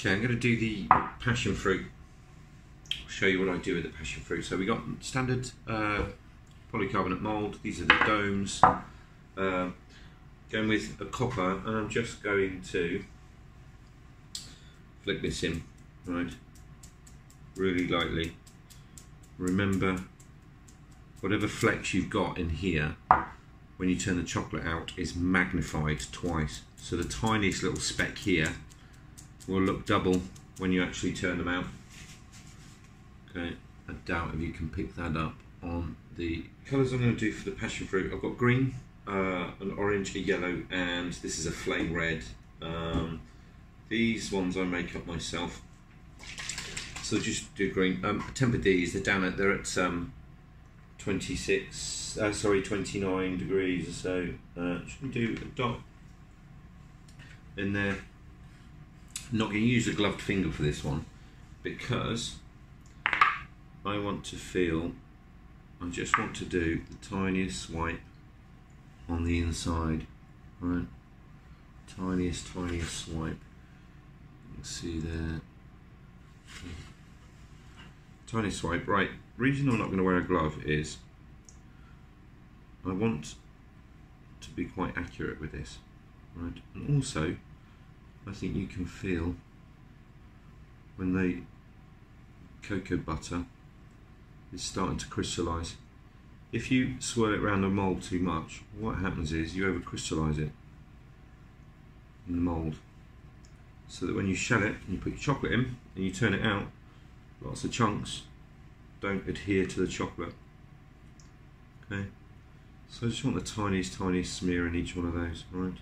Okay, I'm going to do the passion fruit. I'll show you what I do with the passion fruit. So we got standard uh, polycarbonate mould. These are the domes. Uh, going with a copper, and I'm just going to flick this in, right, really lightly. Remember, whatever flecks you've got in here, when you turn the chocolate out, is magnified twice. So the tiniest little speck here will look double when you actually turn them out. Okay, I doubt if you can pick that up on the colours I'm going to do for the passion fruit. I've got green, uh, an orange, a yellow, and this is a flame red. Um, these ones I make up myself. So just do green. Um, tempered these, they're down at, they're at um, 26, uh, sorry, 29 degrees or so. Uh, should we do a dot in there? Not going to use a gloved finger for this one because I want to feel, I just want to do the tiniest swipe on the inside, right? Tiniest, tiniest swipe. See there. Tiny swipe, right. Reason I'm not going to wear a glove is I want to be quite accurate with this, right? And also, I think you can feel when the cocoa butter is starting to crystallize. If you swirl it around the mold too much, what happens is you over crystallize it in the mold. So that when you shell it and you put your chocolate in and you turn it out, lots of chunks don't adhere to the chocolate. Okay, so I just want the tiniest, tiniest smear in each one of those, right?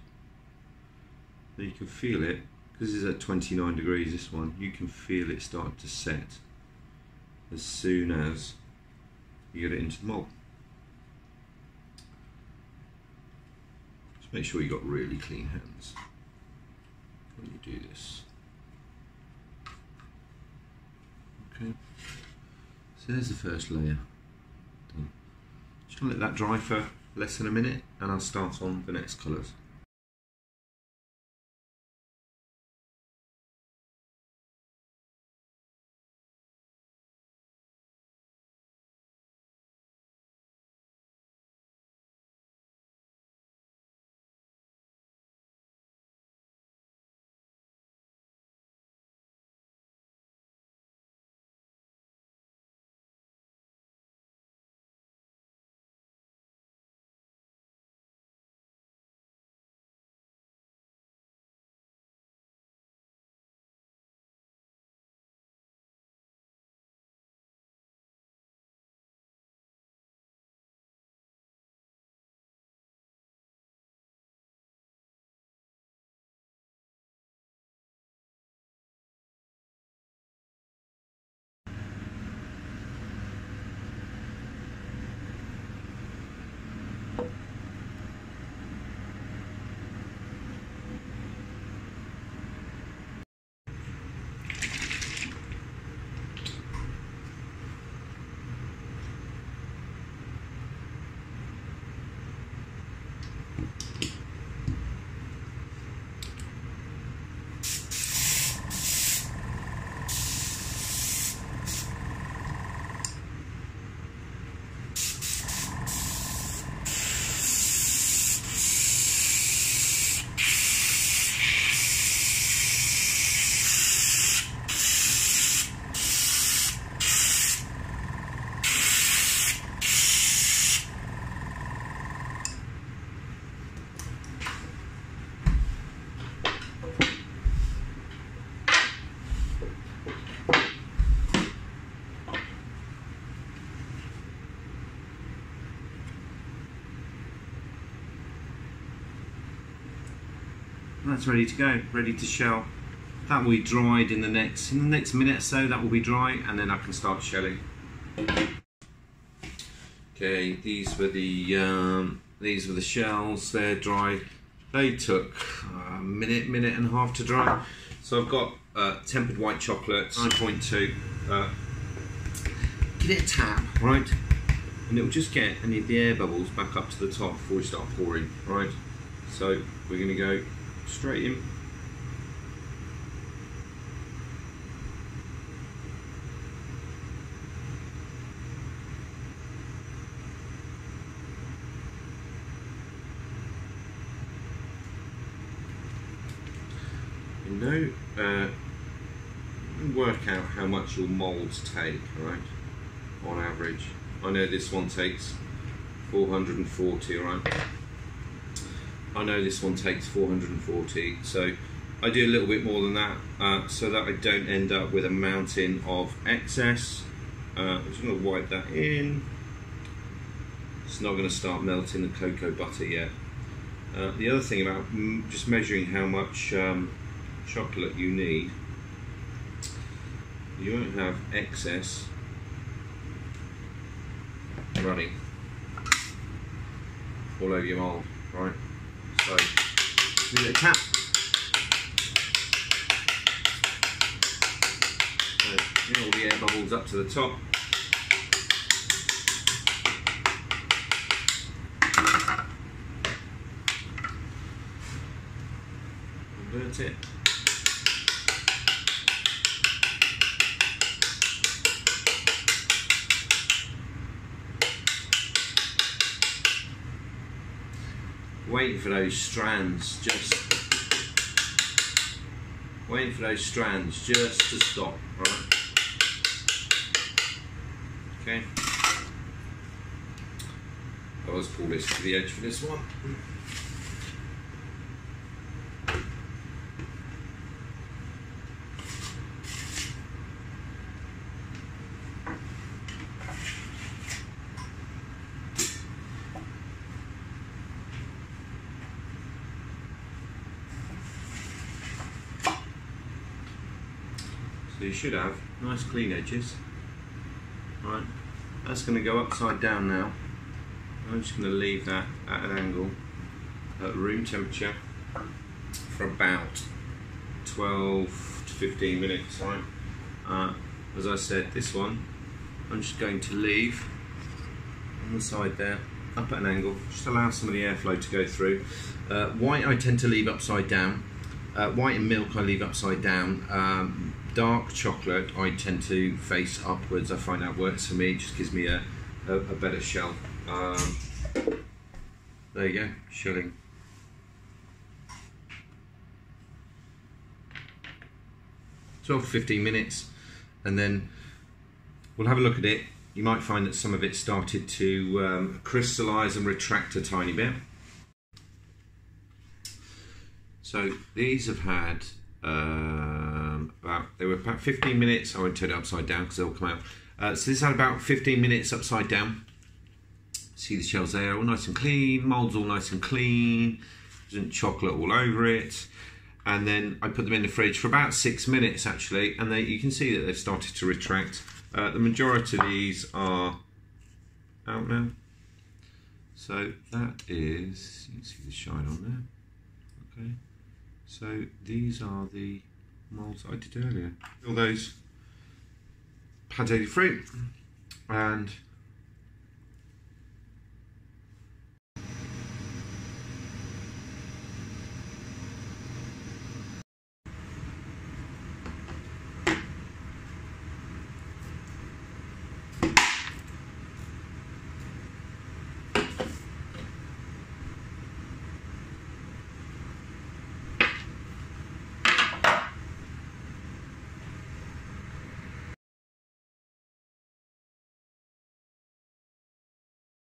You can feel it. Because it's at 29 degrees this one you can feel it start to set as soon as you get it into the mold. Just make sure you got really clean hands when you do this. Okay. So there's the first layer done. Just gonna let that dry for less than a minute and I'll start on the next colours that's ready to go, ready to shell. That will be dried in the next in the next minute or so. That will be dry, and then I can start shelling. Okay, these were the um, these were the shells. They're dry. They took a minute, minute and a half to dry. So I've got uh, tempered white chocolate, 9.2. Uh, give it a tap, right? And it'll just get any of the air bubbles back up to the top before we start pouring, right? So we're to go straight in. You know, uh, work out how much your molds take, right? On average. I know this one takes 440, right? I know this one takes 440, so I do a little bit more than that uh, so that I don't end up with a mountain of excess. Uh, I'm just going to wipe that in. It's not going to start melting the cocoa butter yet. Uh, the other thing about just measuring how much um, chocolate you need, you won't have excess running all over your mold, right? So, it a tap. So, all the air bubbles up to the top. Invert it. Waiting for those strands just waiting for those strands just to stop right okay. I always pull this to the edge for this one You should have nice clean edges. Right, that's going to go upside down now. I'm just going to leave that at an angle at room temperature for about 12 to 15 minutes. Right. Uh, as I said, this one I'm just going to leave on the side there, up at an angle, just allow some of the airflow to go through. Uh, white I tend to leave upside down. Uh, white and milk I leave upside down. Um, dark chocolate I tend to face upwards. I find that works for me. It just gives me a, a, a better shell. Um, there you go, shelling. Twelve fifteen minutes, and then we'll have a look at it. You might find that some of it started to um, crystallise and retract a tiny bit. So these have had um, about they were about 15 minutes. I won't turn it upside down because they'll come out. Uh, so this had about 15 minutes upside down. See the shells there, all nice and clean. Mold's all nice and clean. Isn't chocolate all over it. And then I put them in the fridge for about six minutes actually, and they, you can see that they've started to retract. Uh, the majority of these are out now. So that is, you can see the shine on there. Okay. So these are the molds I did earlier. All those de fruit and